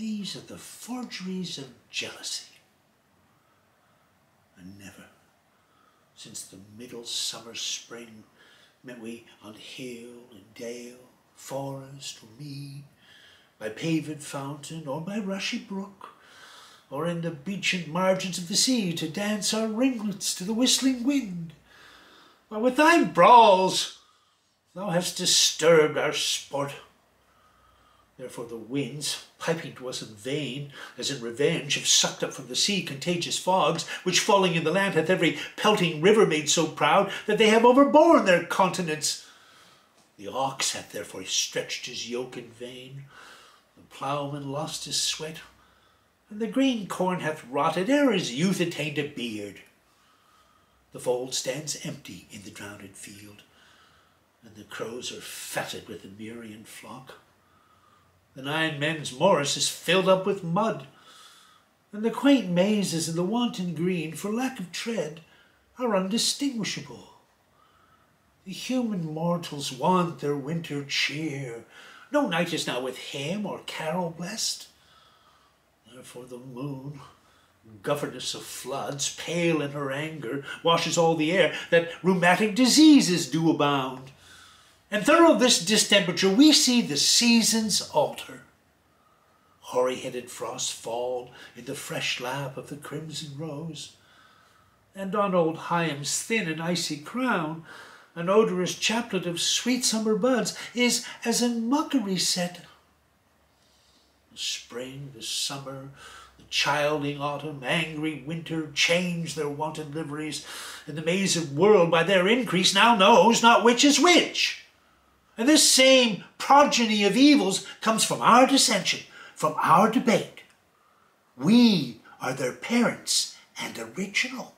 These are the forgeries of jealousy. And never, since the middle summer spring, met we on hill and dale, forest or mead, by paved fountain or by rushy brook, or in the beechant margins of the sea to dance our ringlets to the whistling wind. While with thy brawls thou hast disturbed our sport. Therefore the winds, piping to us in vain, as in revenge, have sucked up from the sea contagious fogs, which falling in the land hath every pelting river made so proud that they have overborne their continents. The ox hath therefore stretched his yoke in vain, the ploughman lost his sweat, and the green corn hath rotted ere his youth attained a beard. The fold stands empty in the drowned field, and the crows are fatted with the murrion flock. The nine men's morris is filled up with mud, and the quaint mazes in the wanton green, for lack of tread, are undistinguishable. The human mortals want their winter cheer. No night is now with hymn or carol blessed. Therefore the moon, governess of floods, pale in her anger, washes all the air, that rheumatic diseases do abound. And through this distemperature we see the seasons alter. Hoary-headed frosts fall in the fresh lap of the crimson rose, and on old Hiems' thin and icy crown an odorous chaplet of sweet summer buds is as in mockery set. The spring, the summer, the childing autumn, angry winter change their wonted liveries, and the maze of world by their increase now knows not which is which. And this same progeny of evils comes from our dissension, from our debate. We are their parents and original.